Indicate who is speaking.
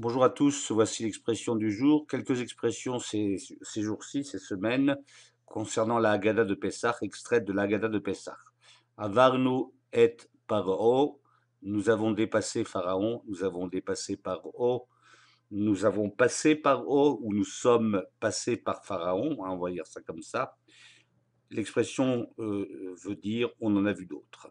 Speaker 1: Bonjour à tous, voici l'expression du jour. Quelques expressions ces, ces jours-ci, ces semaines, concernant la Haggadah de Pessah, extraite de la Haggadah de Pessah. Avarnu et Paro, nous avons dépassé Pharaon, nous avons dépassé Paro, nous avons passé Paro, ou nous sommes passés par Pharaon, hein, on va dire ça comme ça. L'expression euh, veut dire on en a vu d'autres.